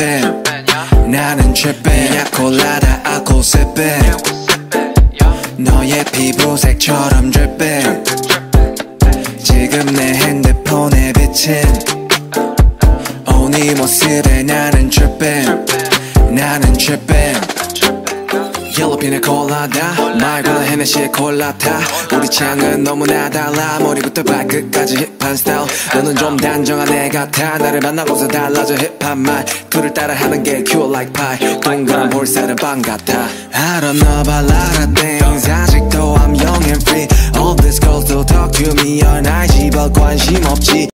trippin 나는 trippin 콜라다 아코 sippin 너의 피부색처럼 drippin 지금 내 핸드폰에 비친 오네 모습에 나는 trippin 나는 trippin 옐로핀의 콜라다 말고는 헤네시의 콜라타 우리 창은 너무나 달라. 머리부터 발끝까지 힙한 스타일 너는 좀 단정한 애 같아. 나를 만나고서 달라져 힙한 말투를 따라하는 게 cute like pie. 동그란 볼살은 빵 같아. I don't know about a lot of things. 아직도 I'm young and free. All these girls don't talk to me. all night 집어 관심 없지